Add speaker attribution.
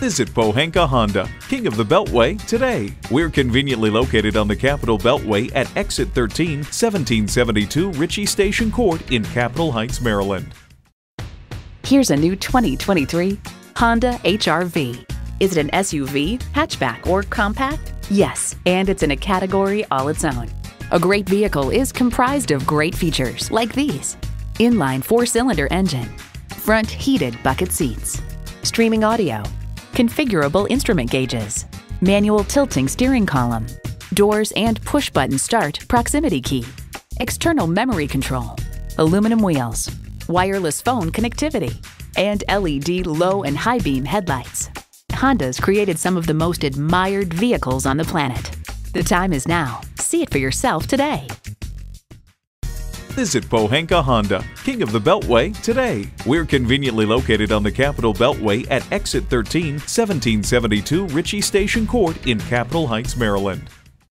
Speaker 1: Visit Pohanka Honda, King of the Beltway, today. We're conveniently located on the Capitol Beltway at Exit 13, 1772 Ritchie Station Court in Capitol Heights, Maryland.
Speaker 2: Here's a new 2023 Honda HRV. Is it an SUV, hatchback, or compact? Yes, and it's in a category all its own. A great vehicle is comprised of great features like these inline four cylinder engine, front heated bucket seats, streaming audio, configurable instrument gauges, manual tilting steering column, doors and push button start proximity key, external memory control, aluminum wheels, wireless phone connectivity, and LED low and high beam headlights. Honda's created some of the most admired vehicles on the planet. The time is now. See it for yourself today.
Speaker 1: Visit Pohanka Honda, King of the Beltway, today. We're conveniently located on the Capitol Beltway at Exit 13, 1772 Ritchie Station Court in Capitol Heights, Maryland.